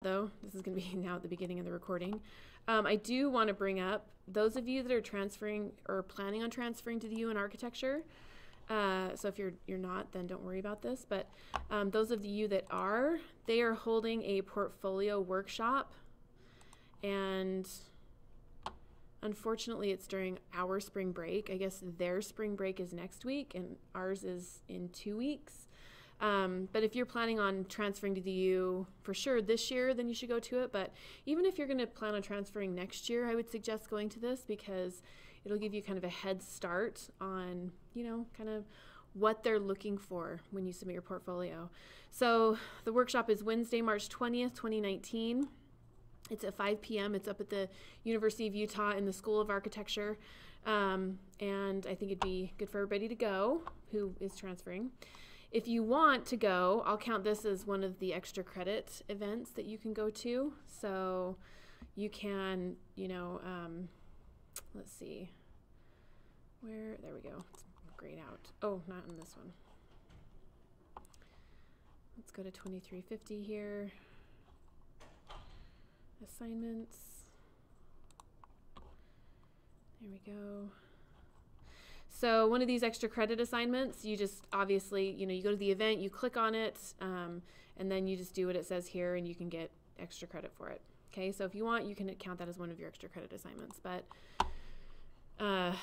though. This is going to be now at the beginning of the recording. Um, I do want to bring up those of you that are transferring or planning on transferring to the un architecture. Uh, so if you're you're not, then don't worry about this. But um, those of you that are, they are holding a portfolio workshop, and unfortunately, it's during our spring break. I guess their spring break is next week, and ours is in two weeks. Um, but if you're planning on transferring to the U for sure this year, then you should go to it. But even if you're going to plan on transferring next year, I would suggest going to this because it'll give you kind of a head start on, you know, kind of what they're looking for when you submit your portfolio. So the workshop is Wednesday, March 20th, 2019. It's at 5 p.m. It's up at the University of Utah in the School of Architecture. Um, and I think it'd be good for everybody to go who is transferring. If you want to go, I'll count this as one of the extra credit events that you can go to. So you can, you know, um, let's see, where, there we go, it's grayed out. Oh, not in this one. Let's go to 2350 here. Assignments. There we go. So one of these extra credit assignments, you just obviously, you know, you go to the event, you click on it, um, and then you just do what it says here and you can get extra credit for it. Okay, so if you want, you can count that as one of your extra credit assignments. But uh,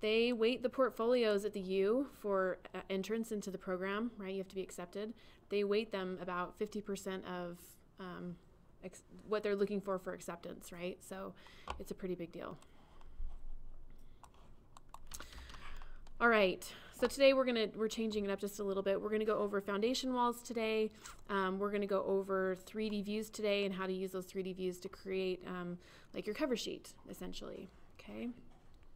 they weight the portfolios at the U for uh, entrance into the program, right? You have to be accepted. They weight them about 50% of um, what they're looking for for acceptance, right? So it's a pretty big deal. All right, so today we're gonna we're changing it up just a little bit. We're gonna go over foundation walls today. Um, we're gonna go over 3D views today and how to use those 3D views to create um, like your cover sheet, essentially. Okay,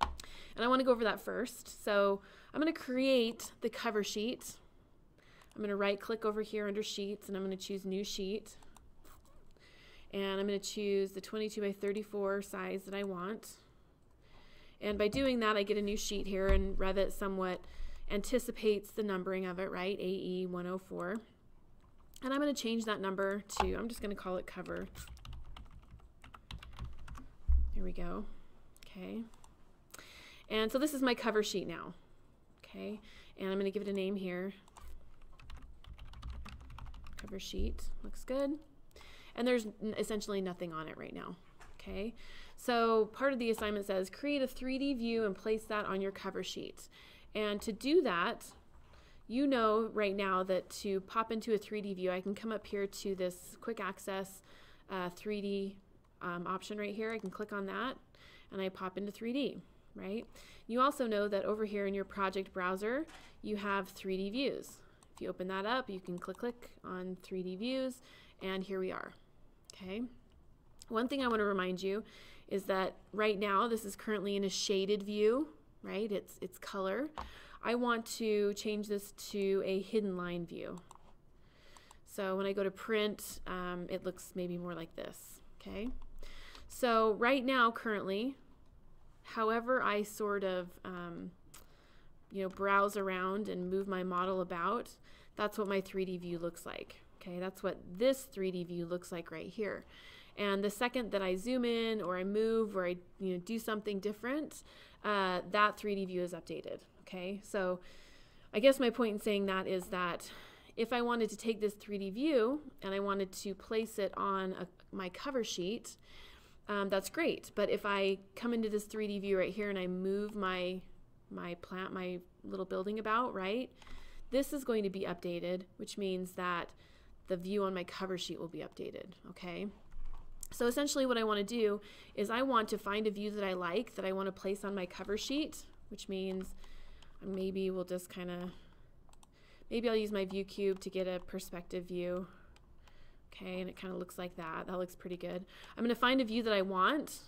and I want to go over that first. So I'm gonna create the cover sheet. I'm gonna right click over here under sheets and I'm gonna choose new sheet. And I'm gonna choose the 22 by 34 size that I want. And by doing that, I get a new sheet here, and Revit somewhat anticipates the numbering of it, right? AE 104. And I'm going to change that number to, I'm just going to call it cover. Here we go. Okay. And so this is my cover sheet now. Okay. And I'm going to give it a name here. Cover sheet. Looks good. And there's essentially nothing on it right now. Okay. So part of the assignment says create a 3D view and place that on your cover sheet. And to do that, you know right now that to pop into a 3D view, I can come up here to this quick access uh, 3D um, option right here. I can click on that and I pop into 3D, right? You also know that over here in your project browser, you have 3D views. If you open that up, you can click click on 3D views and here we are, okay? One thing I want to remind you is that right now this is currently in a shaded view, right? It's, it's color. I want to change this to a hidden line view. So when I go to print, um, it looks maybe more like this, okay? So right now, currently, however I sort of, um, you know, browse around and move my model about, that's what my 3D view looks like, okay? That's what this 3D view looks like right here. And the second that I zoom in or I move or I you know do something different, uh, that 3D view is updated. Okay, so I guess my point in saying that is that if I wanted to take this 3D view and I wanted to place it on a, my cover sheet, um, that's great. But if I come into this 3D view right here and I move my my plant, my little building about, right? This is going to be updated, which means that the view on my cover sheet will be updated, okay? So essentially what I want to do is I want to find a view that I like that I want to place on my cover sheet, which means maybe we'll just kind of, maybe I'll use my view cube to get a perspective view. Okay, and it kind of looks like that. That looks pretty good. I'm going to find a view that I want,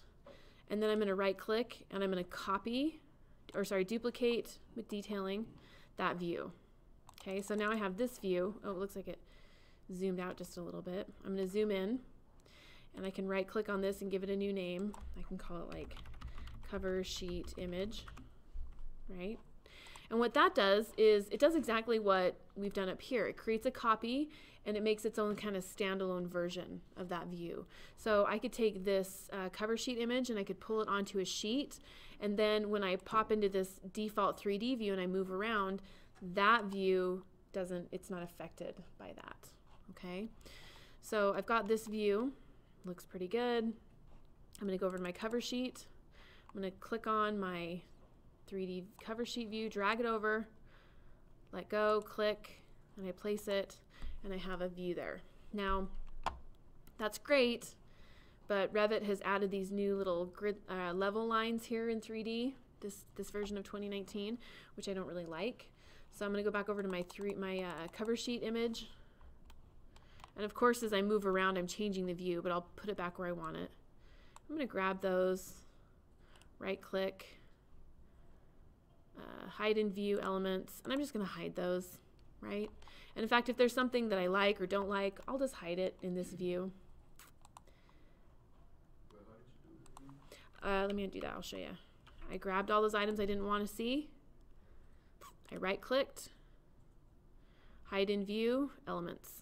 and then I'm going to right click and I'm going to copy, or sorry, duplicate with detailing that view. Okay, so now I have this view. Oh, it looks like it zoomed out just a little bit. I'm going to zoom in and I can right click on this and give it a new name. I can call it like cover sheet image, right? And what that does is it does exactly what we've done up here. It creates a copy and it makes its own kind of standalone version of that view. So I could take this uh, cover sheet image and I could pull it onto a sheet. And then when I pop into this default 3D view and I move around, that view doesn't, it's not affected by that. Okay. So I've got this view, looks pretty good. I'm going to go over to my cover sheet. I'm going to click on my 3D cover sheet view, drag it over, let go, click, and I place it, and I have a view there. Now, that's great, but Revit has added these new little grid uh, level lines here in 3D, this, this version of 2019, which I don't really like. So I'm going to go back over to my, three, my uh, cover sheet image. And of course, as I move around, I'm changing the view, but I'll put it back where I want it. I'm going to grab those, right click, uh, hide in view elements, and I'm just going to hide those, right? And in fact, if there's something that I like or don't like, I'll just hide it in this view. Uh, let me do that, I'll show you. I grabbed all those items I didn't want to see. I right clicked, hide in view, elements.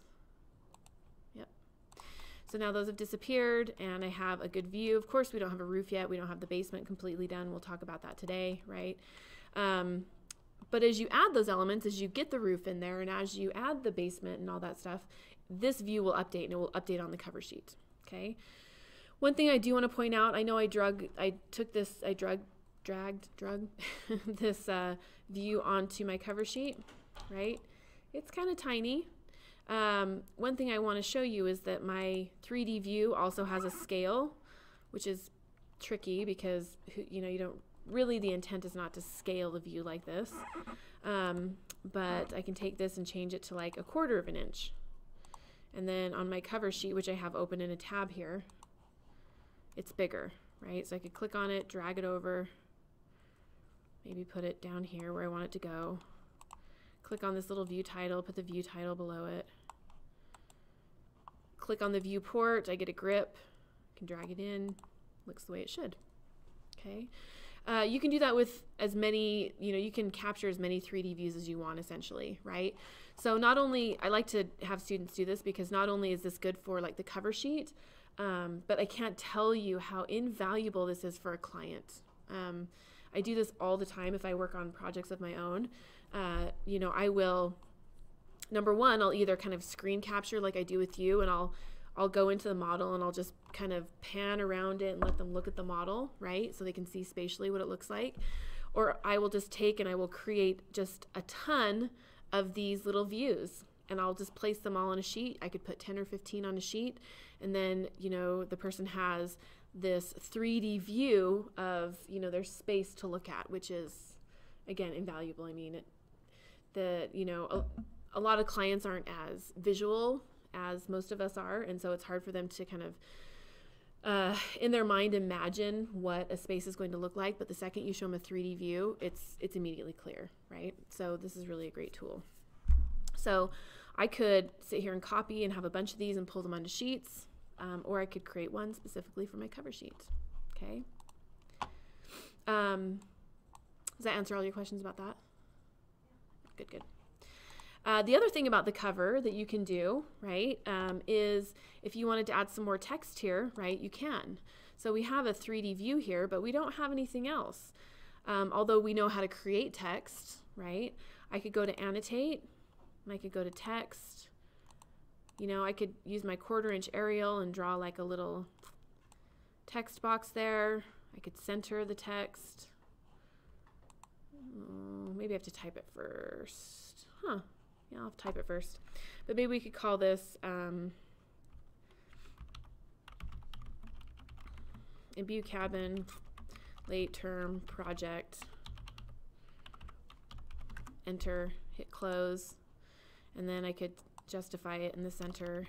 So now those have disappeared and I have a good view. Of course, we don't have a roof yet. We don't have the basement completely done. We'll talk about that today, right? Um, but as you add those elements, as you get the roof in there, and as you add the basement and all that stuff, this view will update and it will update on the cover sheet. Okay. One thing I do want to point out, I know I drug, I took this, I drug, dragged, drug this uh, view onto my cover sheet, right? It's kind of tiny. Um, one thing I want to show you is that my 3D view also has a scale, which is tricky because you know you don't really the intent is not to scale the view like this. Um, but I can take this and change it to like a quarter of an inch. And then on my cover sheet, which I have open in a tab here, it's bigger, right? So I could click on it, drag it over, maybe put it down here where I want it to go. Click on this little view title, put the view title below it. Click on the viewport, I get a grip, can drag it in, looks the way it should. Okay. Uh, you can do that with as many, you know, you can capture as many 3D views as you want essentially, right? So not only, I like to have students do this because not only is this good for like the cover sheet, um, but I can't tell you how invaluable this is for a client. Um, I do this all the time if I work on projects of my own. Uh, you know, I will, number one, I'll either kind of screen capture like I do with you and I'll I'll go into the model and I'll just kind of pan around it and let them look at the model, right? So they can see spatially what it looks like. Or I will just take and I will create just a ton of these little views and I'll just place them all on a sheet. I could put 10 or 15 on a sheet and then, you know, the person has this 3D view of, you know, their space to look at, which is again invaluable. I mean, it, the, you know, a, lot of clients aren't as visual as most of us are, and so it's hard for them to kind of uh, in their mind imagine what a space is going to look like. But the second you show them a 3D view, it's it's immediately clear, right? So this is really a great tool. So I could sit here and copy and have a bunch of these and pull them onto sheets, um, or I could create one specifically for my cover sheet. Okay. Um, does that answer all your questions about that? Good, good. Uh, the other thing about the cover that you can do, right, um, is if you wanted to add some more text here, right, you can. So we have a 3D view here, but we don't have anything else. Um, although we know how to create text, right, I could go to annotate, and I could go to text. You know, I could use my quarter inch Arial and draw like a little text box there. I could center the text. Oh, maybe I have to type it first. Huh. Yeah, I'll type it first. But maybe we could call this um, Imbue Cabin late term project. Enter, hit close, and then I could justify it in the center.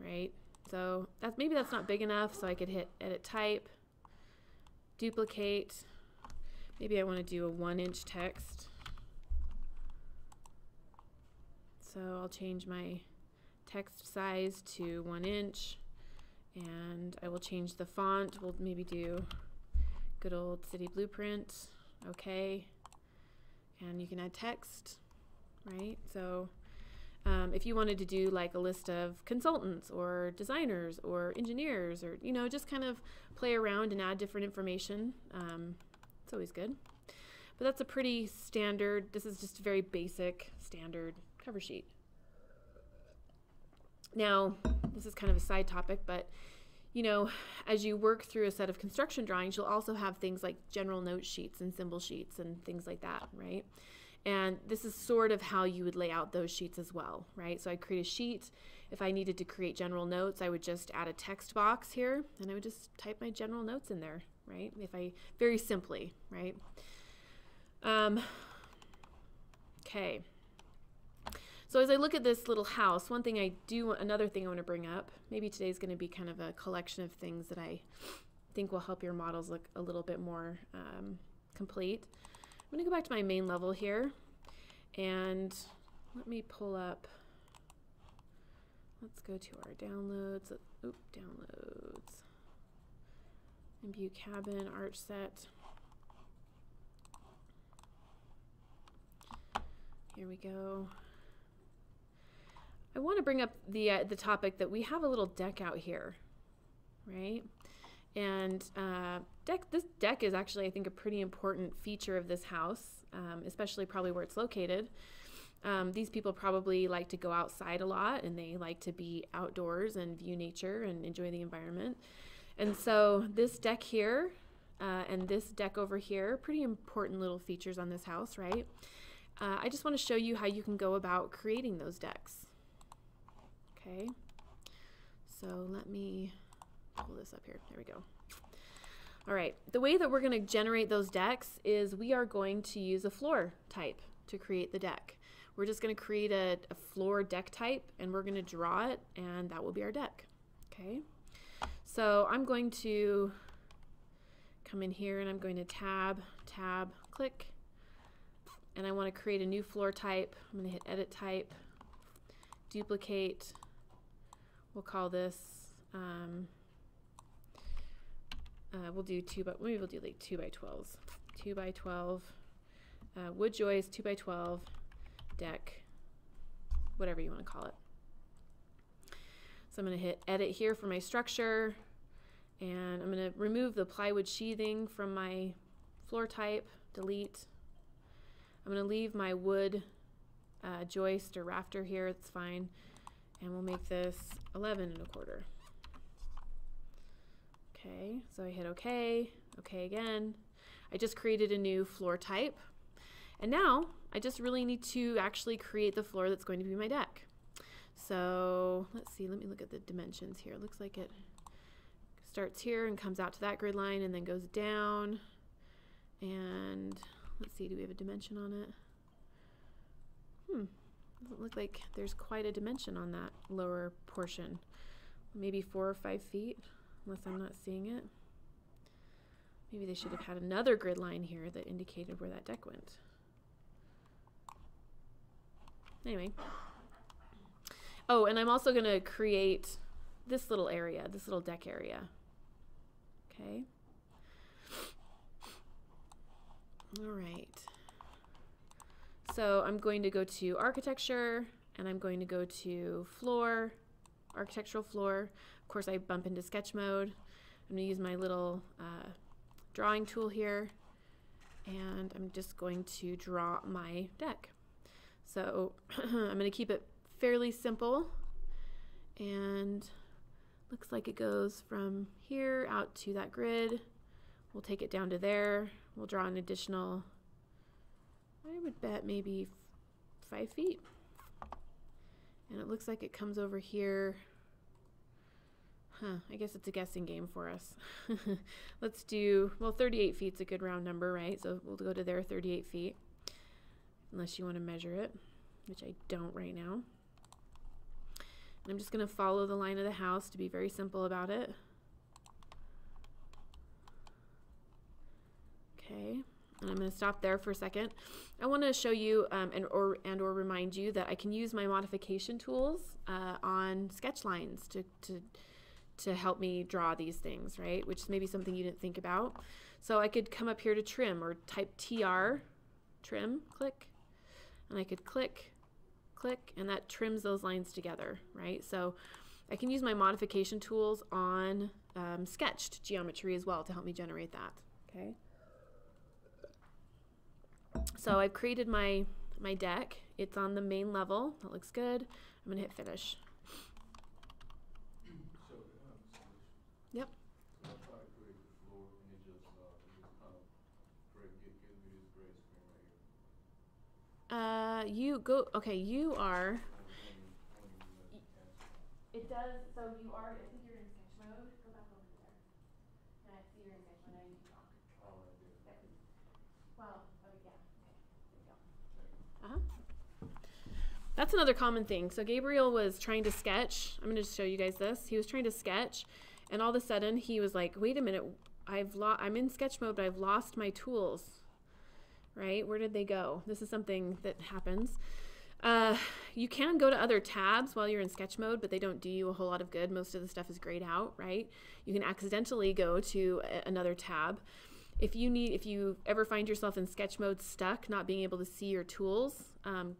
Right? So that's maybe that's not big enough, so I could hit edit type, duplicate. Maybe I want to do a one inch text. So I'll change my text size to one inch and I will change the font. We'll maybe do good old city blueprint okay. And you can add text, right? So um, if you wanted to do like a list of consultants or designers or engineers or, you know, just kind of play around and add different information, um, it's always good. But that's a pretty standard, this is just a very basic standard cover sheet. Now, this is kind of a side topic, but you know, as you work through a set of construction drawings, you'll also have things like general note sheets and symbol sheets and things like that, right? And this is sort of how you would lay out those sheets as well, right? So I'd create a sheet. If I needed to create general notes, I would just add a text box here and I would just type my general notes in there, right? If I, very simply, right? Um, okay. So as I look at this little house, one thing I do, another thing I want to bring up, maybe today's going to be kind of a collection of things that I think will help your models look a little bit more um, complete. I'm going to go back to my main level here and let me pull up, let's go to our downloads, oop, downloads, imbue cabin, arch set. Here we go. I want to bring up the uh, the topic that we have a little deck out here, right? And uh, deck this deck is actually I think a pretty important feature of this house, um, especially probably where it's located. Um, these people probably like to go outside a lot and they like to be outdoors and view nature and enjoy the environment. And so this deck here uh, and this deck over here, pretty important little features on this house, right? Uh, I just want to show you how you can go about creating those decks. Okay, so let me pull this up here. There we go. All right, the way that we're going to generate those decks is we are going to use a floor type to create the deck. We're just going to create a, a floor deck type and we're going to draw it and that will be our deck. Okay, so I'm going to come in here and I'm going to tab, tab, click, and I want to create a new floor type. I'm going to hit edit type, duplicate, we'll call this, um, uh, we'll do two, but maybe we'll do like two by 12s. Two by 12, uh, wood joist, two by 12, deck, whatever you want to call it. So I'm going to hit edit here for my structure and I'm going to remove the plywood sheathing from my floor type, delete. I'm going to leave my wood uh, joist or rafter here, it's fine and we'll make this 11 and a quarter. Okay, so I hit OK, OK again. I just created a new floor type. And now I just really need to actually create the floor that's going to be my deck. So let's see, let me look at the dimensions here. It looks like it starts here and comes out to that grid line and then goes down. And let's see, do we have a dimension on it? Hmm, doesn't look like there's quite a dimension on that lower portion. Maybe four or five feet, unless I'm not seeing it. Maybe they should have had another grid line here that indicated where that deck went. Anyway. Oh, and I'm also going to create this little area, this little deck area. Okay. All right. So I'm going to go to architecture and I'm going to go to floor, architectural floor. Of course, I bump into sketch mode. I'm going to use my little uh, drawing tool here and I'm just going to draw my deck. So I'm going to keep it fairly simple and looks like it goes from here out to that grid. We'll take it down to there. We'll draw an additional I would bet maybe five feet. And it looks like it comes over here. Huh, I guess it's a guessing game for us. Let's do, well, 38 feet's a good round number, right? So we'll go to there, 38 feet. Unless you want to measure it, which I don't right now. And I'm just going to follow the line of the house to be very simple about it. Okay and I'm going to stop there for a second. I want to show you um, and or and or remind you that I can use my modification tools uh, on sketch lines to, to to help me draw these things, right? Which is maybe something you didn't think about. So I could come up here to trim or type TR, trim, click, and I could click, click, and that trims those lines together, right? So I can use my modification tools on um, sketched geometry as well to help me generate that, okay? So I've created my, my deck. It's on the main level. That looks good. I'm gonna hit finish. Yep. Uh, you go. Okay, you are. It does. So you are. I think you're in sketch mode. Go back over there. And I see you're in sketch mode. Now you can talk. Well, oh yeah. Okay. There you go. Uh huh. That's another common thing. So Gabriel was trying to sketch. I'm going to show you guys this. He was trying to sketch, and all of a sudden he was like, "Wait a minute! I've lo- I'm in sketch mode, but I've lost my tools." right? Where did they go? This is something that happens. Uh, you can go to other tabs while you're in sketch mode, but they don't do you a whole lot of good. Most of the stuff is grayed out, right? You can accidentally go to another tab. If you need, if you ever find yourself in sketch mode stuck, not being able to see your tools, um,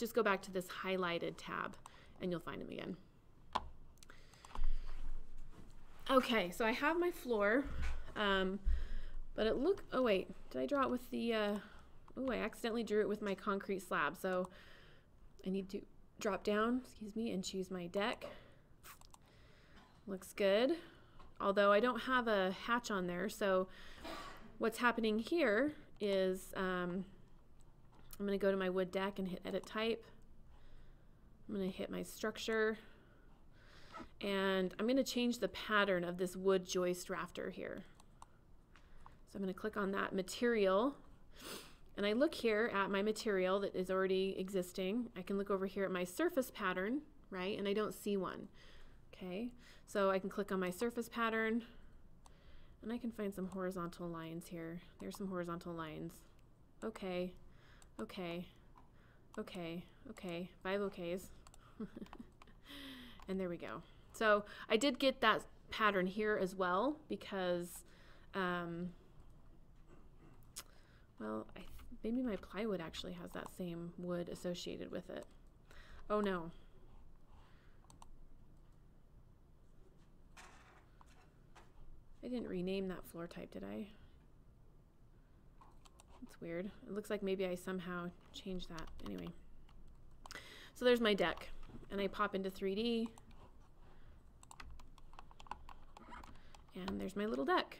just go back to this highlighted tab and you'll find them again. Okay, so I have my floor. Um, but it look, oh wait, did I draw it with the, uh, oh, I accidentally drew it with my concrete slab. So I need to drop down, excuse me, and choose my deck. Looks good. Although I don't have a hatch on there. So what's happening here is um, I'm going to go to my wood deck and hit edit type. I'm going to hit my structure and I'm going to change the pattern of this wood joist rafter here. So I'm going to click on that material and I look here at my material that is already existing. I can look over here at my surface pattern, right? And I don't see one. Okay, so I can click on my surface pattern and I can find some horizontal lines here. There's some horizontal lines. Okay, okay, okay, okay, five okays. and there we go. So I did get that pattern here as well because um, well, I maybe my plywood actually has that same wood associated with it. Oh no. I didn't rename that floor type, did I? It's weird. It looks like maybe I somehow changed that. Anyway. So there's my deck. And I pop into 3D. And there's my little deck.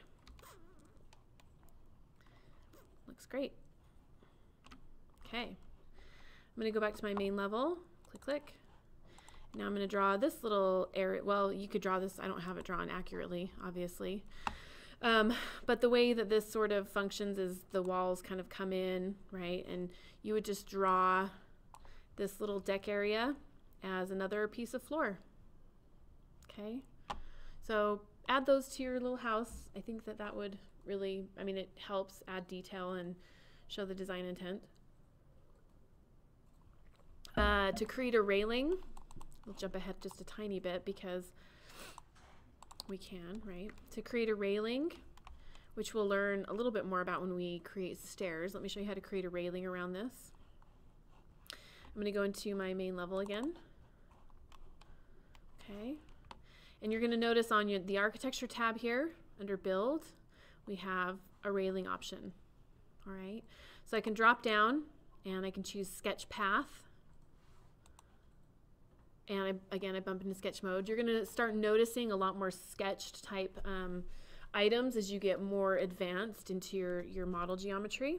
Looks great. Okay. I'm going to go back to my main level. Click, click. Now I'm going to draw this little area. Well, you could draw this. I don't have it drawn accurately, obviously. Um, but the way that this sort of functions is the walls kind of come in, right? And you would just draw this little deck area as another piece of floor. Okay. So add those to your little house. I think that that would really, I mean, it helps add detail and show the design intent. Uh, to create a railing, we'll jump ahead just a tiny bit because we can, right? To create a railing, which we'll learn a little bit more about when we create stairs. Let me show you how to create a railing around this. I'm going to go into my main level again. Okay. And you're going to notice on your, the architecture tab here under build, we have a railing option. All right, so I can drop down and I can choose sketch path. And I, again, I bump into sketch mode. You're gonna start noticing a lot more sketched type um, items as you get more advanced into your, your model geometry.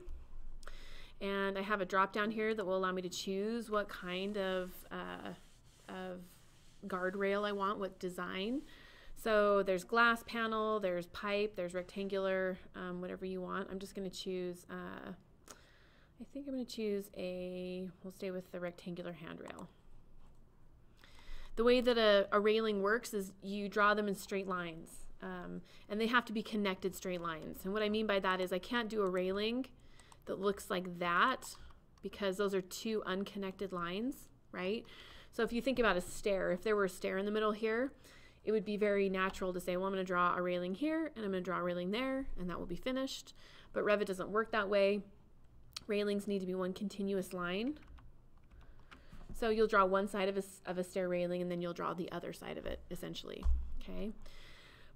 And I have a drop down here that will allow me to choose what kind of, uh, of guardrail I want, what design. So there's glass panel, there's pipe, there's rectangular, um, whatever you want. I'm just going to choose, uh, I think I'm going to choose a, we'll stay with the rectangular handrail. The way that a, a railing works is you draw them in straight lines. Um, and they have to be connected straight lines. And what I mean by that is I can't do a railing that looks like that because those are two unconnected lines, right? So if you think about a stair, if there were a stair in the middle here, it would be very natural to say, well, I'm going to draw a railing here and I'm going to draw a railing there and that will be finished. But Revit doesn't work that way. Railings need to be one continuous line. So you'll draw one side of a, of a stair railing and then you'll draw the other side of it essentially. Okay.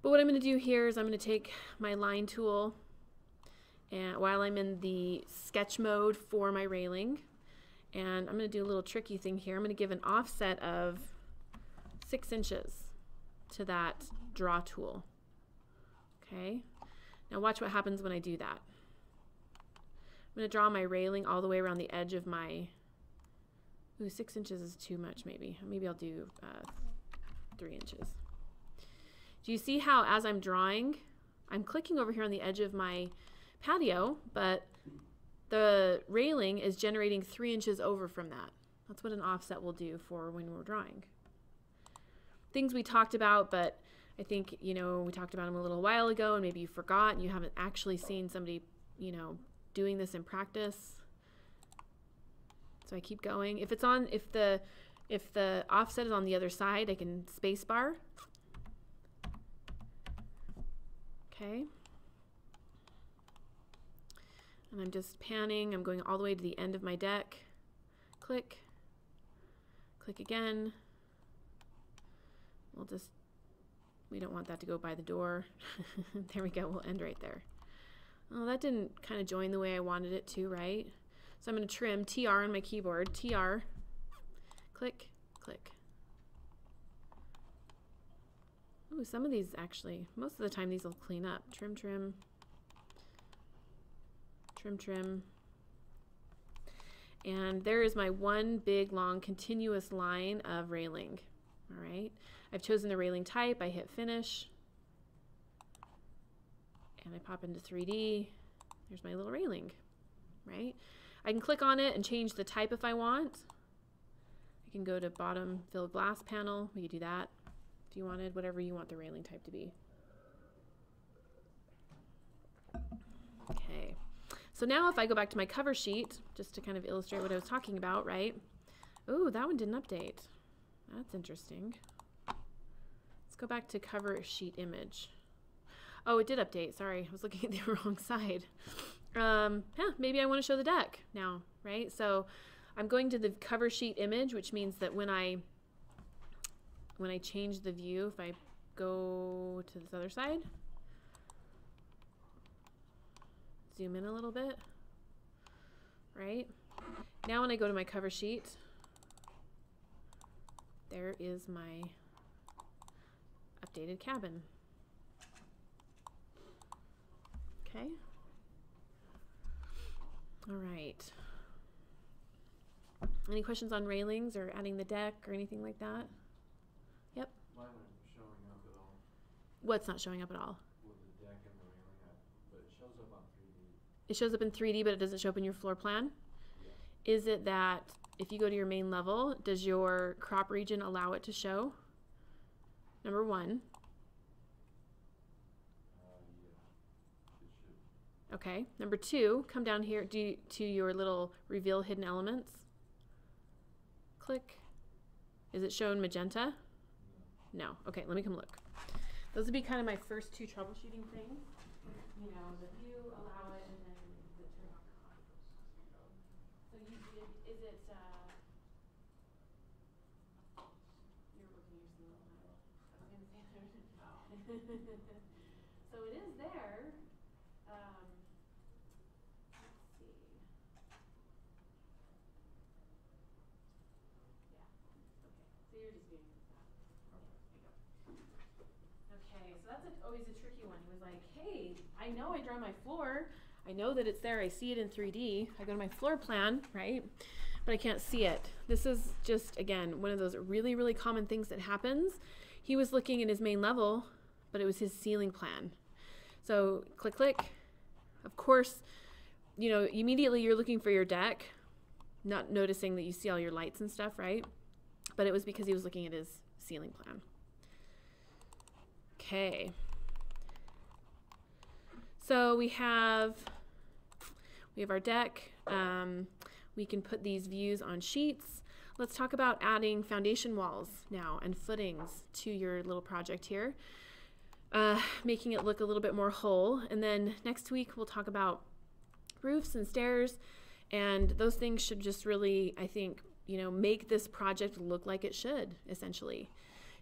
But what I'm going to do here is I'm going to take my line tool and while I'm in the sketch mode for my railing and I'm going to do a little tricky thing here. I'm going to give an offset of six inches to that draw tool. Okay. Now watch what happens when I do that. I'm going to draw my railing all the way around the edge of my, ooh, six inches is too much maybe. Maybe I'll do uh, three inches. Do you see how as I'm drawing, I'm clicking over here on the edge of my patio, but the railing is generating three inches over from that. That's what an offset will do for when we're drawing. Things we talked about, but I think, you know, we talked about them a little while ago and maybe you forgot and you haven't actually seen somebody, you know, doing this in practice. So I keep going. If it's on, if the, if the offset is on the other side, I can spacebar. Okay. And I'm just panning. I'm going all the way to the end of my deck. Click. Click again. We'll just, we don't want that to go by the door. there we go. We'll end right there. Oh, that didn't kind of join the way I wanted it to, right? So I'm going to trim TR on my keyboard. TR. Click, click. Oh, some of these actually, most of the time these will clean up. Trim, trim trim, trim. And there is my one big long continuous line of railing. All right, I've chosen the railing type, I hit finish, and I pop into 3D. There's my little railing, right? I can click on it and change the type if I want. I can go to bottom fill glass panel. We could do that if you wanted, whatever you want the railing type to be. Okay. So now if I go back to my cover sheet, just to kind of illustrate what I was talking about, right? Oh, that one didn't update. That's interesting. Let's go back to cover sheet image. Oh, it did update. Sorry, I was looking at the wrong side. Um, yeah, maybe I want to show the deck now, right? So I'm going to the cover sheet image, which means that when I when I change the view, if I go to this other side, zoom in a little bit, right? Now when I go to my cover sheet, there is my updated cabin. Okay. All right. Any questions on railings or adding the deck or anything like that? Yep. Why would it showing up at all? What's not showing up at all? Will the deck and the railing have? But it shows up in 3D, but it doesn't show up in your floor plan? Yeah. Is it that if you go to your main level, does your crop region allow it to show? Number one. Uh, yeah. Okay. Number two, come down here do, to your little reveal hidden elements. Click. Is it shown magenta? No. Okay, let me come look. Those would be kind of my first two troubleshooting things. You know, the view, allow it, so it is there. Um, let's see. Yeah. Okay. So you're just doing that. Okay. So that's a, always a tricky one. He was like, "Hey, I know I draw my floor. I know that it's there. I see it in 3D. I go to my floor plan, right?" But I can't see it. This is just, again, one of those really, really common things that happens. He was looking at his main level but it was his ceiling plan. So click, click. Of course, you know, immediately you're looking for your deck, not noticing that you see all your lights and stuff, right? But it was because he was looking at his ceiling plan. Okay. So we have we have our deck. Um, we can put these views on sheets. let's talk about adding foundation walls now and footings to your little project here, uh, making it look a little bit more whole. And then next week we'll talk about roofs and stairs, and those things should just really, I think, you know, make this project look like it should, essentially.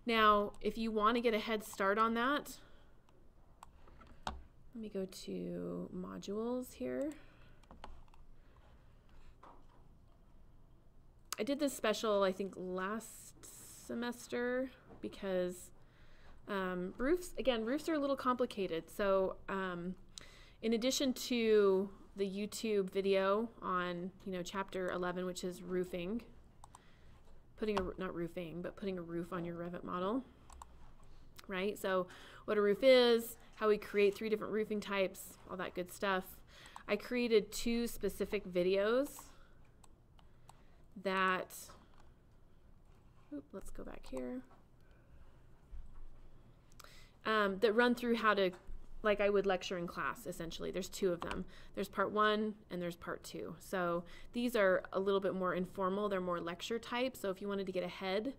Now, if you want to get a head start on that, let me go to modules here. I did this special, I think, last semester because um, roofs, again, roofs are a little complicated. So, um, in addition to the YouTube video on, you know, chapter 11, which is roofing, putting a, not roofing, but putting a roof on your Revit model, right? So, what a roof is, how we create three different roofing types, all that good stuff. I created two specific videos that, let's go back here, um, that run through how to, like I would lecture in class, essentially. There's two of them. There's part one and there's part two. So these are a little bit more informal. They're more lecture type. So if you wanted to get ahead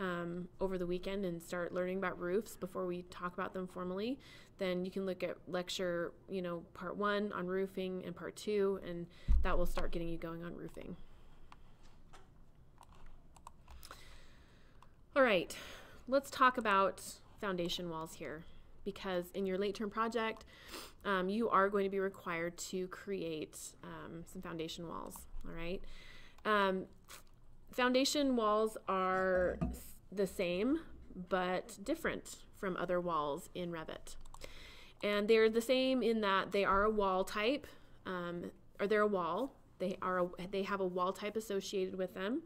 um, over the weekend and start learning about roofs before we talk about them formally, then you can look at lecture, you know, part one on roofing and part two, and that will start getting you going on roofing. All right, let's talk about foundation walls here because in your late term project, um, you are going to be required to create um, some foundation walls. All right. Um, foundation walls are the same but different from other walls in Revit. And they're the same in that they are a wall type, um, or they're a wall. They are a, they have a wall type associated with them.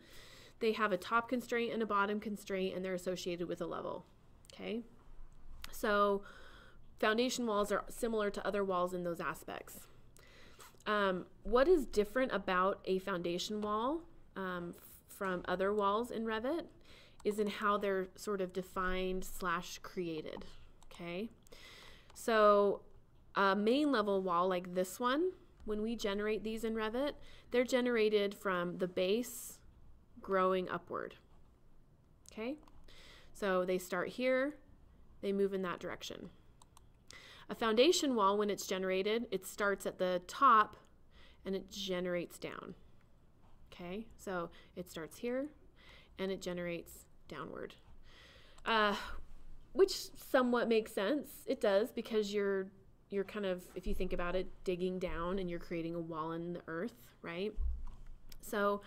They have a top constraint and a bottom constraint, and they're associated with a level. Okay, so foundation walls are similar to other walls in those aspects. Um, what is different about a foundation wall um, from other walls in Revit is in how they're sort of defined slash created. Okay, so a main level wall like this one, when we generate these in Revit, they're generated from the base growing upward. Okay, so they start here, they move in that direction. A foundation wall, when it's generated, it starts at the top and it generates down. Okay, so it starts here and it generates downward. Uh, which somewhat makes sense. It does because you're you're kind of if you think about it digging down and you're creating a wall in the earth, right? So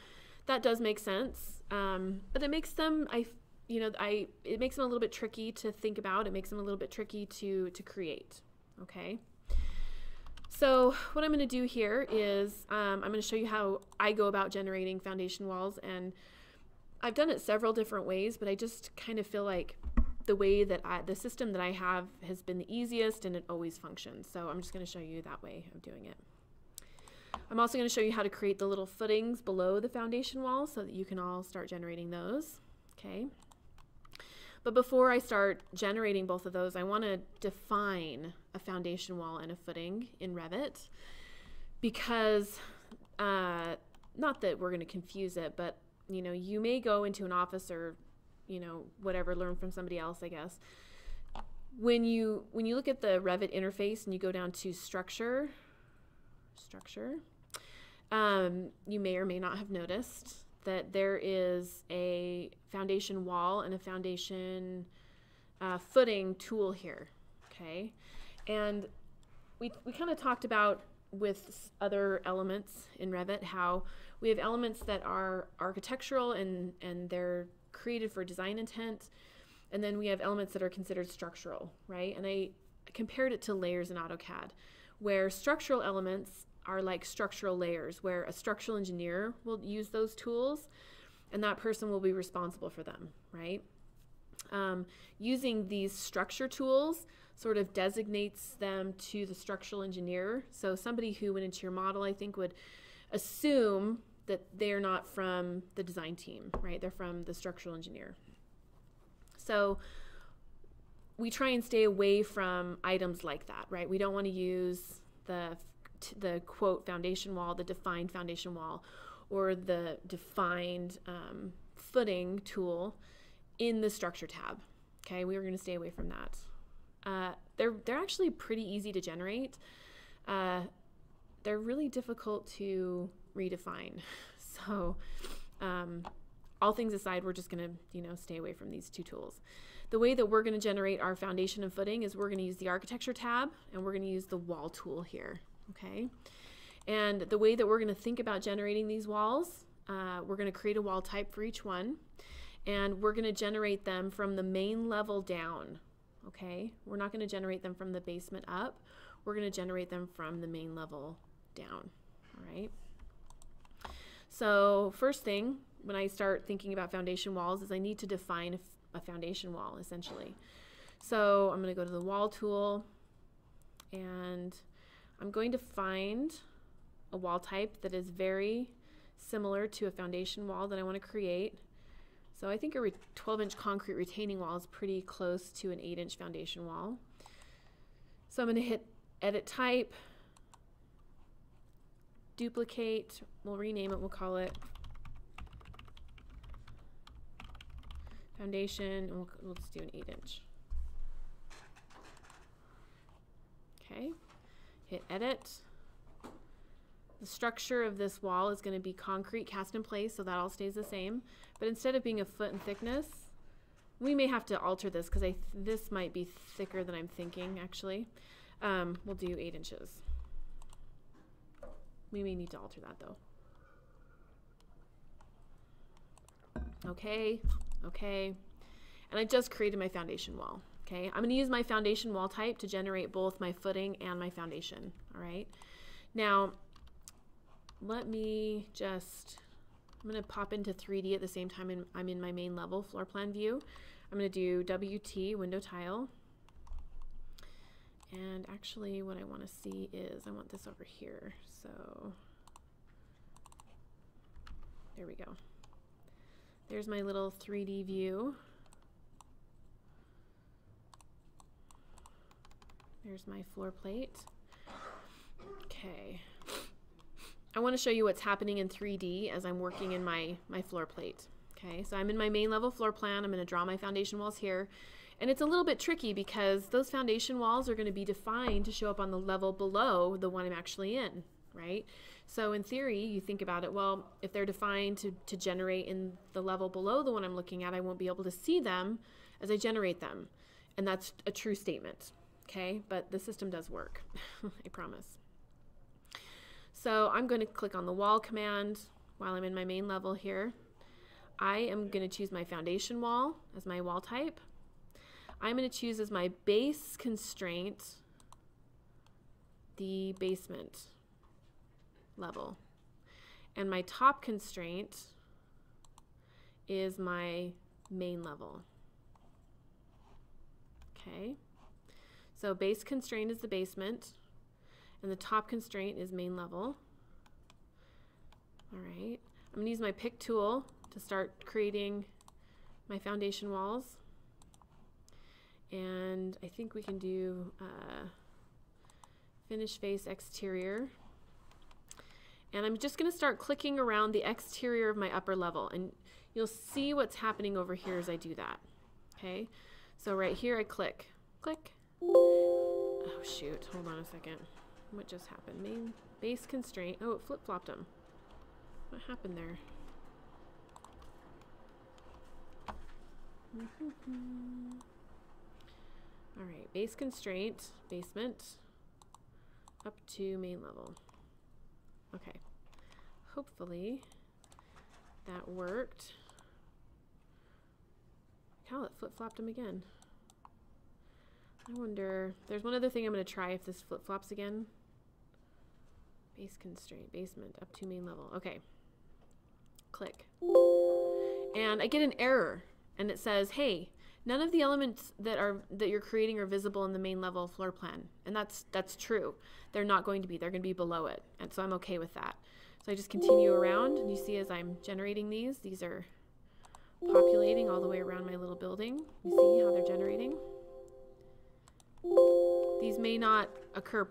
that does make sense. Um, but it makes them, I, you know, I it makes them a little bit tricky to think about. It makes them a little bit tricky to to create. Okay. So what I'm going to do here is um, I'm going to show you how I go about generating foundation walls, and I've done it several different ways, but I just kind of feel like the way that I, the system that I have has been the easiest and it always functions. So I'm just going to show you that way of doing it. I'm also going to show you how to create the little footings below the foundation wall so that you can all start generating those. Okay. But before I start generating both of those, I want to define a foundation wall and a footing in Revit because uh, not that we're going to confuse it, but you know, you may go into an office or you know, whatever, learn from somebody else, I guess. When you when you look at the Revit interface and you go down to structure, structure, um, you may or may not have noticed that there is a foundation wall and a foundation uh, footing tool here. Okay, and we we kind of talked about with other elements in Revit how we have elements that are architectural and and they're created for design intent. And then we have elements that are considered structural, right? And I compared it to layers in AutoCAD, where structural elements are like structural layers, where a structural engineer will use those tools and that person will be responsible for them, right? Um, using these structure tools sort of designates them to the structural engineer. So somebody who went into your model, I think, would assume that they're not from the design team, right? They're from the structural engineer. So we try and stay away from items like that, right? We don't want to use the the quote foundation wall, the defined foundation wall, or the defined um, footing tool in the structure tab. Okay, we are going to stay away from that. Uh, they're they're actually pretty easy to generate. Uh, they're really difficult to redefine. So, um, all things aside, we're just going to you know stay away from these two tools. The way that we're going to generate our foundation and footing is we're going to use the architecture tab and we're going to use the wall tool here. Okay, and the way that we're going to think about generating these walls, uh, we're going to create a wall type for each one, and we're going to generate them from the main level down okay? We're not going to generate them from the basement up. We're going to generate them from the main level down, all right? So first thing when I start thinking about foundation walls is I need to define a foundation wall, essentially. So I'm going to go to the wall tool, and I'm going to find a wall type that is very similar to a foundation wall that I want to create. So I think a 12 inch concrete retaining wall is pretty close to an 8 inch foundation wall. So I'm going to hit edit type, duplicate, we'll rename it, we'll call it foundation, and we'll, we'll just do an 8 inch. Okay, hit edit. The structure of this wall is going to be concrete cast in place, so that all stays the same. But instead of being a foot in thickness, we may have to alter this because th this might be thicker than I'm thinking, actually. Um, we'll do 8 inches. We may need to alter that, though. Okay, okay. And I just created my foundation wall. Okay, I'm going to use my foundation wall type to generate both my footing and my foundation. All right. Now, let me just, I'm going to pop into 3D at the same time in, I'm in my main level floor plan view. I'm going to do WT window tile. And actually what I want to see is I want this over here. So there we go. There's my little 3D view. There's my floor plate. Okay. I want to show you what's happening in 3D as I'm working in my, my floor plate. Okay, so I'm in my main level floor plan. I'm going to draw my foundation walls here. And it's a little bit tricky because those foundation walls are going to be defined to show up on the level below the one I'm actually in, right? So in theory, you think about it, well, if they're defined to, to generate in the level below the one I'm looking at, I won't be able to see them as I generate them. And that's a true statement, okay? But the system does work, I promise. So I'm going to click on the wall command while I'm in my main level here. I am going to choose my foundation wall as my wall type. I'm going to choose as my base constraint the basement level. And my top constraint is my main level. Okay. So base constraint is the basement and the top constraint is main level. All right, I'm gonna use my pick tool to start creating my foundation walls. And I think we can do uh, finish face exterior. And I'm just gonna start clicking around the exterior of my upper level and you'll see what's happening over here as I do that. Okay, so right here I click, click. Oh shoot, hold on a second. What just happened? Main base constraint. Oh, it flip-flopped them. What happened there? All right, base constraint, basement, up to main level. Okay, hopefully that worked. How it flip-flopped them again. I wonder, there's one other thing I'm going to try if this flip-flops again. Base constraint, basement, up to main level. Okay. Click. And I get an error and it says, hey, none of the elements that are that you're creating are visible in the main level floor plan. And that's that's true. They're not going to be. They're going to be below it. And so I'm okay with that. So I just continue around and you see as I'm generating these, these are populating all the way around my little building. You see how they're generating? These may not occur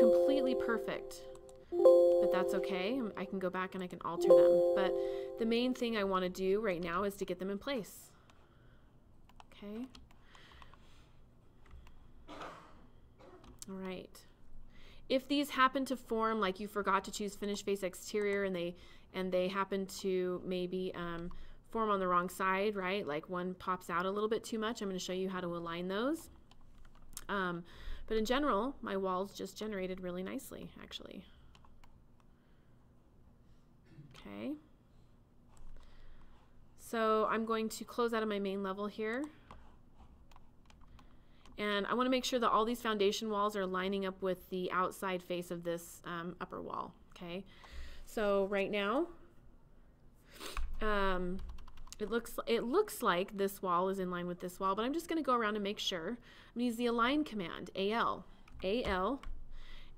completely perfect but that's okay. I can go back and I can alter them. But the main thing I want to do right now is to get them in place. Okay. All right. If these happen to form, like you forgot to choose finish face exterior and they and they happen to maybe um, form on the wrong side, right? Like one pops out a little bit too much. I'm going to show you how to align those. Um, but in general, my walls just generated really nicely, actually. Okay. So I'm going to close out of my main level here. And I want to make sure that all these foundation walls are lining up with the outside face of this um, upper wall. Okay. So right now, um, it looks it looks like this wall is in line with this wall, but I'm just going to go around and make sure. I'm going to use the align command, AL, AL,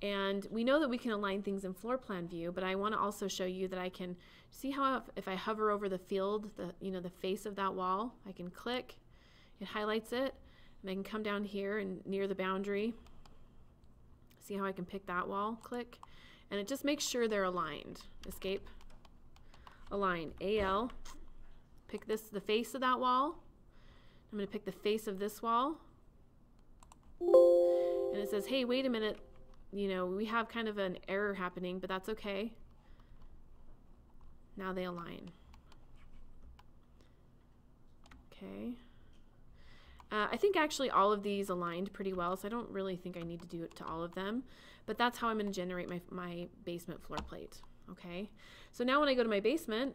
and we know that we can align things in floor plan view, but I want to also show you that I can see how if, if I hover over the field, the you know the face of that wall, I can click, it highlights it, and I can come down here and near the boundary. See how I can pick that wall, click, and it just makes sure they're aligned. Escape, align, AL, pick this, the face of that wall. I'm going to pick the face of this wall. And it says, hey, wait a minute, you know, we have kind of an error happening, but that's okay. Now they align. Okay. Uh, I think actually all of these aligned pretty well, so I don't really think I need to do it to all of them. But that's how I'm going to generate my, my basement floor plate. Okay. So now when I go to my basement,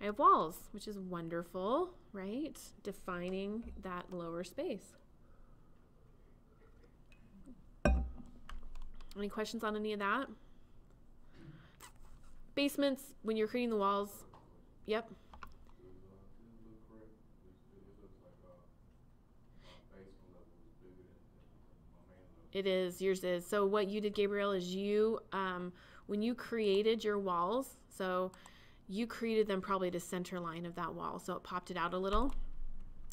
I have walls, which is wonderful, right? Defining that lower space. Any questions on any of that? Basements, when you're creating the walls, yep. It is, yours is. So what you did, Gabriel, is you, um, when you created your walls, so you created them probably to center line of that wall. So it popped it out a little.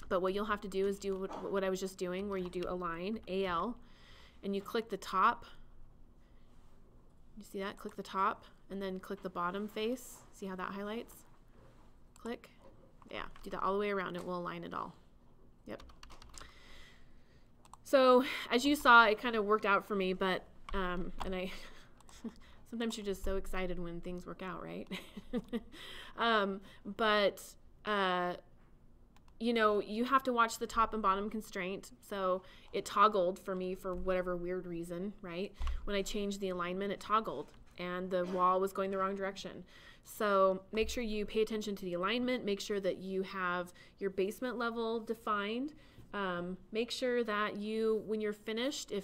But what you'll have to do is do what, what I was just doing, where you do align, AL, and you click the top. You see that? Click the top, and then click the bottom face. See how that highlights? Click. Yeah, do that all the way around. It will align it all. Yep. So as you saw, it kind of worked out for me, but, um, and I, sometimes you're just so excited when things work out, right? um, but, uh, you know, you have to watch the top and bottom constraint. So it toggled for me for whatever weird reason, right? When I changed the alignment, it toggled and the wall was going the wrong direction. So make sure you pay attention to the alignment, make sure that you have your basement level defined. Um, make sure that you, when you're finished, if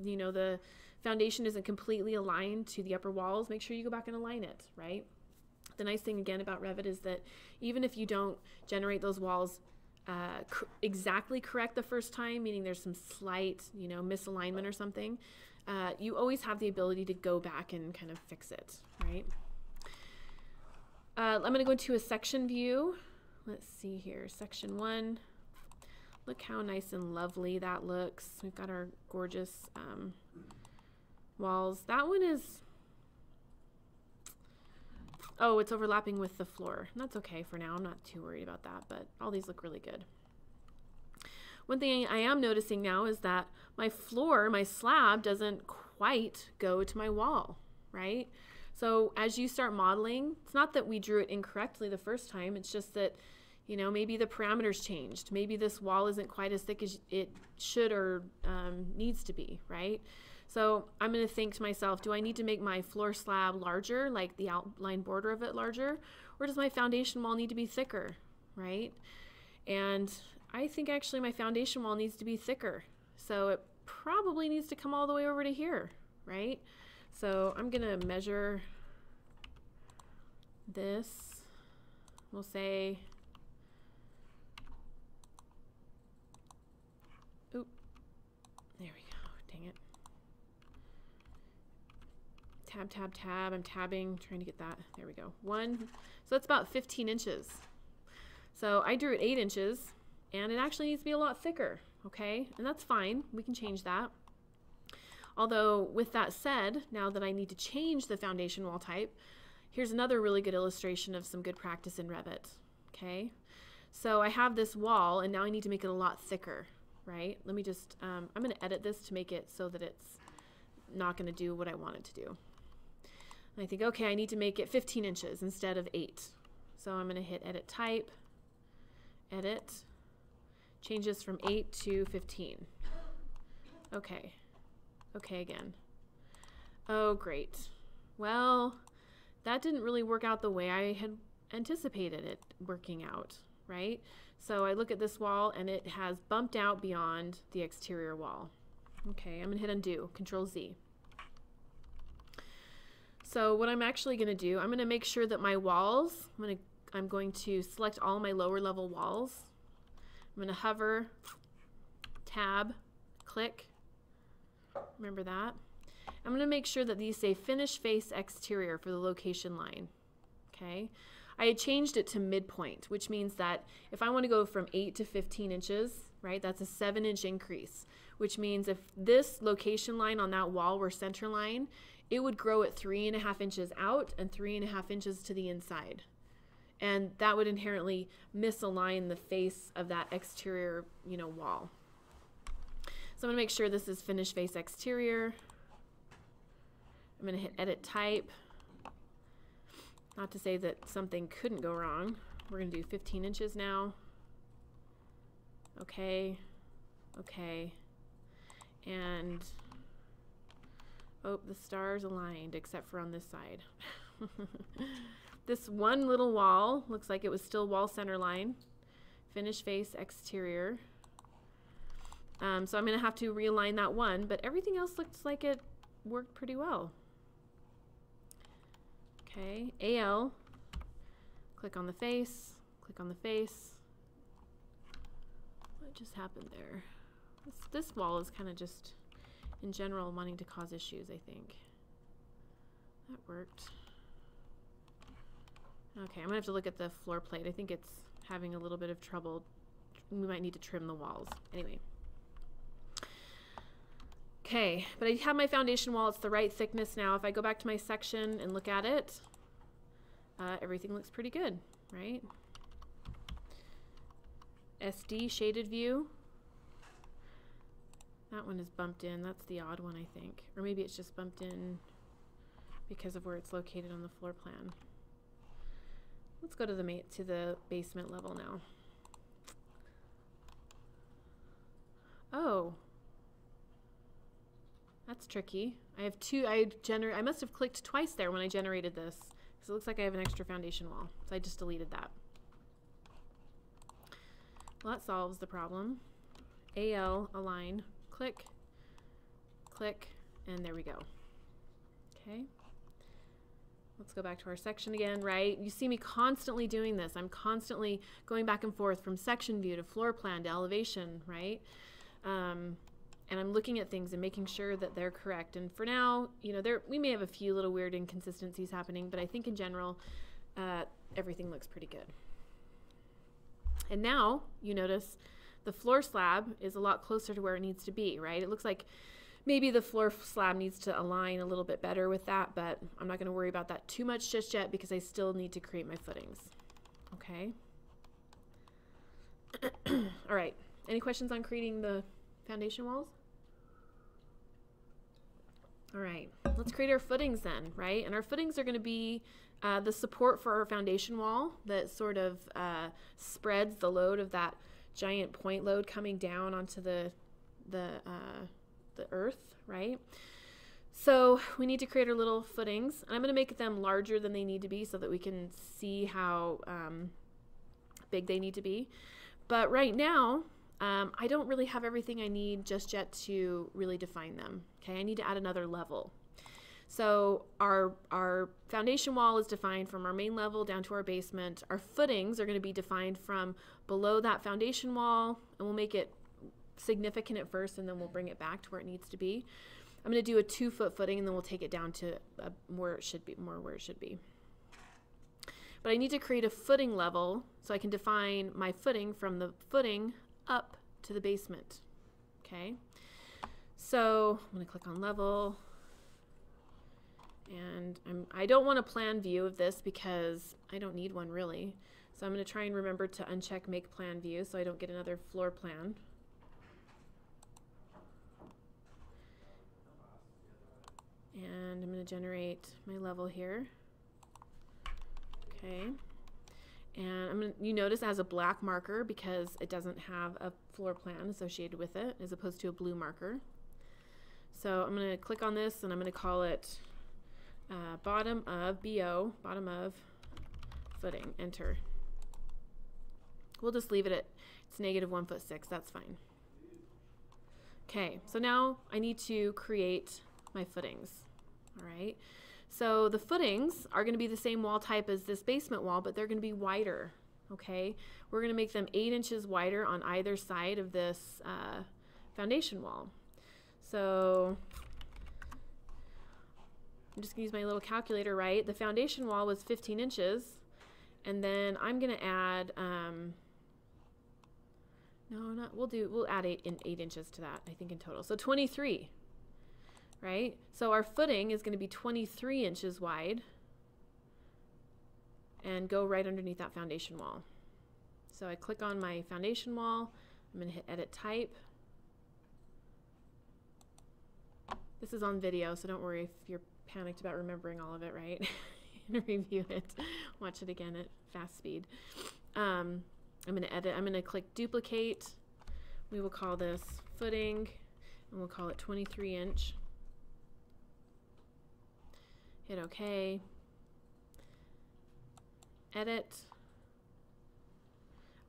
you know the foundation isn't completely aligned to the upper walls, make sure you go back and align it, right? The nice thing again about Revit is that even if you don't generate those walls uh, cr exactly correct the first time, meaning there's some slight, you know, misalignment or something, uh, you always have the ability to go back and kind of fix it, right? Uh, I'm going to go into a section view. Let's see here, section one. Look how nice and lovely that looks. We've got our gorgeous um, walls. That one is, oh, it's overlapping with the floor. That's okay for now. I'm not too worried about that, but all these look really good. One thing I am noticing now is that my floor, my slab, doesn't quite go to my wall, right? So as you start modeling, it's not that we drew it incorrectly the first time, it's just that you know, maybe the parameters changed. Maybe this wall isn't quite as thick as it should or um, needs to be, right? So I'm going to think to myself, do I need to make my floor slab larger, like the outline border of it larger, or does my foundation wall need to be thicker, right? And I think actually my foundation wall needs to be thicker. So it probably needs to come all the way over to here, right? So I'm going to measure this. We'll say tab, tab, tab. I'm tabbing, trying to get that. There we go. One, so that's about 15 inches. So I drew it eight inches and it actually needs to be a lot thicker, okay? And that's fine, we can change that. Although with that said, now that I need to change the foundation wall type, here's another really good illustration of some good practice in Revit. Okay, so I have this wall and now I need to make it a lot thicker, right? Let me just, um, I'm going to edit this to make it so that it's not going to do what I want it to do. And I think, okay, I need to make it 15 inches instead of 8. So I'm going to hit Edit Type, Edit, changes from 8 to 15. Okay. Okay again. Oh, great. Well, that didn't really work out the way I had anticipated it working out, right? So I look at this wall and it has bumped out beyond the exterior wall. Okay, I'm gonna hit undo, Control Z. So what I'm actually to do, I'm to make sure that my walls, I'm to, I'm going to select all my lower level walls. I'm to hover, tab, click. Remember that? I'm to make sure that these say finish face exterior for the location line. Okay. I had changed it to midpoint, which means that if I want to go from 8 to 15 inches, right, that's a 7 inch increase, which means if this location line on that wall were center line, it would grow at three and a half inches out and three and a half inches to the inside. And that would inherently misalign the face of that exterior, you know, wall. So I'm gonna make sure this is finished face exterior. I'm gonna hit edit type. Not to say that something couldn't go wrong. We're gonna do 15 inches now. Okay, okay. And Oh, the stars aligned except for on this side. this one little wall looks like it was still wall center line. Finish face exterior. Um, so I'm going to have to realign that one, but everything else looks like it worked pretty well. Okay, AL, click on the face, click on the face. What just happened there? This, this wall is kind of just in general wanting to cause issues, I think. That worked. Okay, I'm gonna have to look at the floor plate. I think it's having a little bit of trouble. We might need to trim the walls. Anyway. Okay, but I have my foundation wall. It's the right thickness now. If I go back to my section and look at it, uh, everything looks pretty good, right? SD shaded view. That one is bumped in. That's the odd one, I think. Or maybe it's just bumped in because of where it's located on the floor plan. Let's go to the to the basement level now. Oh. That's tricky. I have two I gener I must have clicked twice there when I generated this. Because it looks like I have an extra foundation wall. So I just deleted that. Well, that solves the problem. AL align click, click, and there we go. Okay. Let's go back to our section again, right? You see me constantly doing this. I'm constantly going back and forth from section view to floor plan to elevation, right? Um, and I'm looking at things and making sure that they're correct. And for now, you know, there we may have a few little weird inconsistencies happening, but I think in general, uh, everything looks pretty good. And now you notice the floor slab is a lot closer to where it needs to be, right? It looks like maybe the floor slab needs to align a little bit better with that, but I'm not going to worry about that too much just yet because I still need to create my footings. Okay. All right. Any questions on creating the foundation walls? All right, let's create our footings then, right? And our footings are going to be uh, the support for our foundation wall that sort of uh, spreads the load of that giant point load coming down onto the the uh, the earth, right? So we need to create our little footings. And I'm going to make them larger than they need to be so that we can see how um, big they need to be. But right now, um, I don't really have everything I need just yet to really define them. Okay, I need to add another level. So our, our foundation wall is defined from our main level down to our basement. Our footings are going to be defined from below that foundation wall, and we'll make it significant at first, and then we'll bring it back to where it needs to be. I'm going to do a two foot footing, and then we'll take it down to where it should be, more where it should be. But I need to create a footing level so I can define my footing from the footing up to the basement. Okay. So I'm going to click on level. And I'm, I don't want a plan view of this because I don't need one really. So I'm going to try and remember to uncheck make plan view so I don't get another floor plan. And I'm going to generate my level here. Okay. And I'm gonna, you notice it has a black marker because it doesn't have a floor plan associated with it as opposed to a blue marker. So I'm going to click on this and I'm going to call it uh, bottom of BO, bottom of footing, enter. We'll just leave it at, it's negative one foot six, that's fine. Okay, so now I need to create my footings, all right? So the footings are going to be the same wall type as this basement wall, but they're going to be wider. Okay, we're going to make them eight inches wider on either side of this uh, foundation wall. So I'm just going to use my little calculator, right? The foundation wall was 15 inches, and then I'm going to add, um, no, not, we'll do, we'll add eight, in eight inches to that, I think in total. So 23 right? So our footing is going to be 23 inches wide and go right underneath that foundation wall. So I click on my foundation wall, I'm going to hit edit type. This is on video, so don't worry if you're panicked about remembering all of it, right? review it, watch it again at fast speed. Um, I'm going to edit, I'm going to click duplicate. We will call this footing and we'll call it 23 inch hit OK, edit.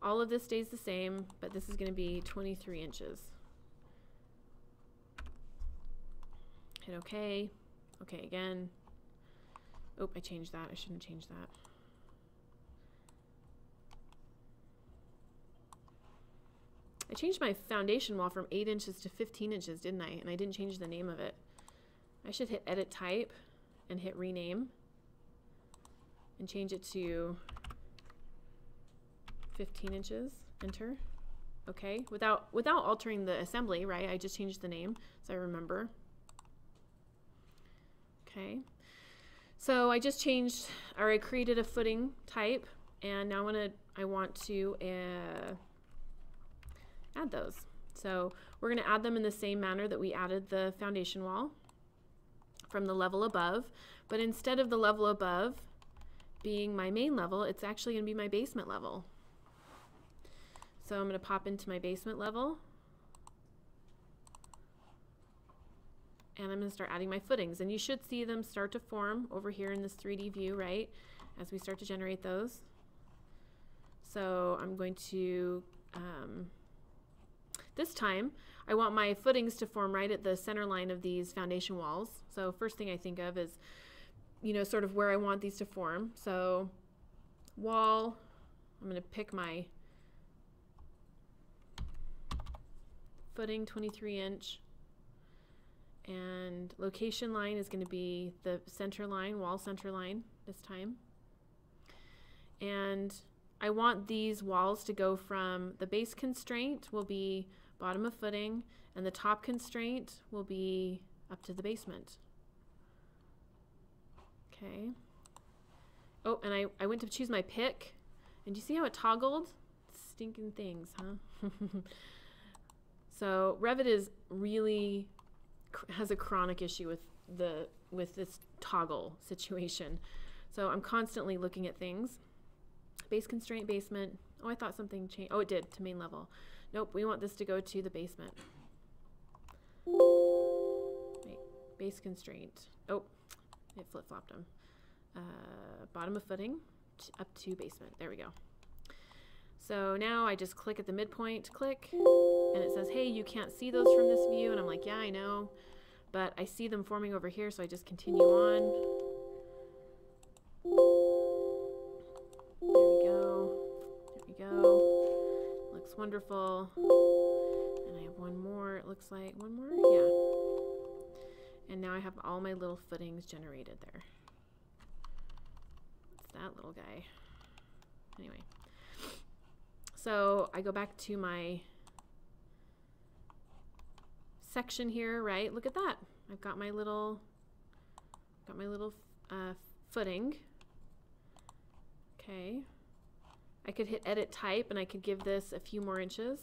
All of this stays the same, but this is going to be 23 inches. Hit OK. OK again. Oh, I changed that. I shouldn't change that. I changed my foundation wall from 8 inches to 15 inches, didn't I? And I didn't change the name of it. I should hit edit type and hit rename and change it to 15 inches, enter. Okay, without without altering the assembly, right? I just changed the name so I remember. Okay, so I just changed, or I created a footing type, and now I want to I want to uh, add those. So we're going to add them in the same manner that we added the foundation wall from the level above, but instead of the level above being my main level, it's actually going to be my basement level. So I'm going to pop into my basement level. And I'm going to start adding my footings. And you should see them start to form over here in this 3D view, right? As we start to generate those. So I'm going to, um, this time, I want my footings to form right at the center line of these foundation walls. So first thing I think of is, you know, sort of where I want these to form. So wall, I'm going to pick my footing 23 inch and location line is going to be the center line, wall center line this time. And I want these walls to go from the base constraint will be bottom of footing, and the top constraint will be up to the basement. Okay. Oh, and I, I went to choose my pick, and do you see how it toggled? Stinking things, huh? so Revit is really has a chronic issue with the with this toggle situation. So I'm constantly looking at things. Base constraint basement. Oh, I thought something changed. Oh, it did to main level. Nope, we want this to go to the basement. Wait, base constraint. Oh, it flip-flopped them. Uh, bottom of footing up to basement. There we go. So now I just click at the midpoint, click, and it says, hey, you can't see those from this view. And I'm like, yeah, I know, but I see them forming over here, so I just continue on. Wonderful. And I have one more, it looks like. One more? Yeah. And now I have all my little footings generated there. It's that little guy. Anyway. So I go back to my section here, right? Look at that. I've got my little, got my little uh, footing. Okay. I could hit edit type and I could give this a few more inches.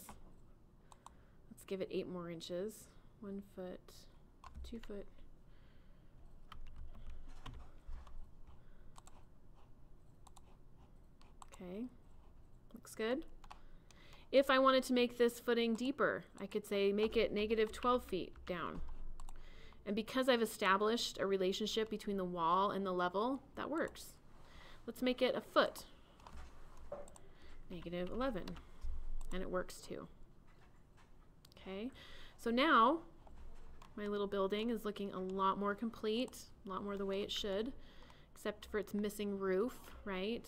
Let's give it eight more inches. One foot, two foot. Okay, looks good. If I wanted to make this footing deeper, I could say make it negative 12 feet down. And because I've established a relationship between the wall and the level, that works. Let's make it a foot. Negative 11. And it works too. Okay, so now my little building is looking a lot more complete, a lot more the way it should, except for its missing roof, right?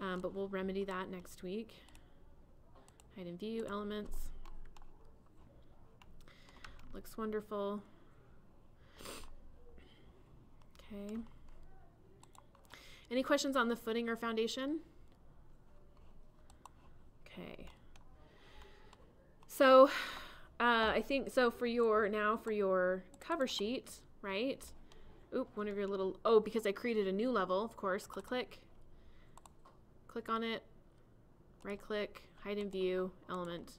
Um, but we'll remedy that next week. Hide and view elements. Looks wonderful. Okay. Any questions on the footing or foundation? Okay. So, uh, I think, so for your, now for your cover sheet, right? Oop, one of your little, oh, because I created a new level, of course, click, click. Click on it, right click, hide and view, element.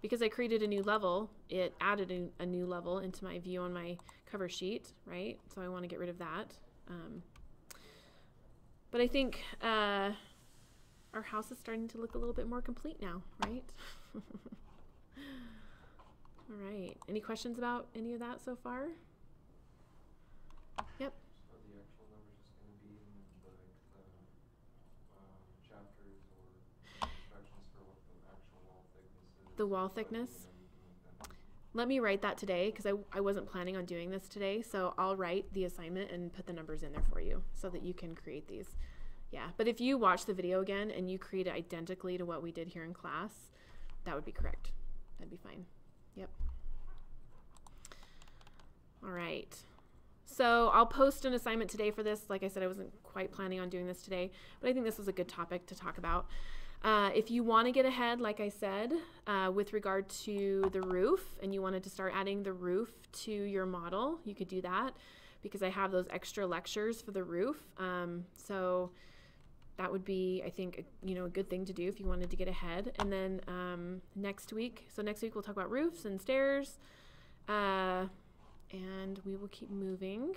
Because I created a new level, it added a, a new level into my view on my cover sheet, right? So I want to get rid of that. Um, but I think uh, our house is starting to look a little bit more complete now, right? All right. Any questions about any of that so far? Yep. The actual numbers just gonna be in the, like, the, um, chapters or instructions for what the actual wall thickness is? The wall so that, you thickness? know, you can make that- Let me write that today because I, I wasn't planning on doing this today. So I'll write the assignment and put the numbers in there for you so that you can create these. Yeah. But if you watch the video again and you create it identically to what we did here in class, that would be correct. That'd be fine. Yep. All right. So I'll post an assignment today for this. Like I said, I wasn't quite planning on doing this today, but I think this was a good topic to talk about. Uh, if you want to get ahead, like I said, uh, with regard to the roof, and you wanted to start adding the roof to your model, you could do that because I have those extra lectures for the roof. Um, so that would be, I think, a, you know, a good thing to do if you wanted to get ahead. And then um, next week, so next week we'll talk about roofs and stairs, uh, and we will keep moving.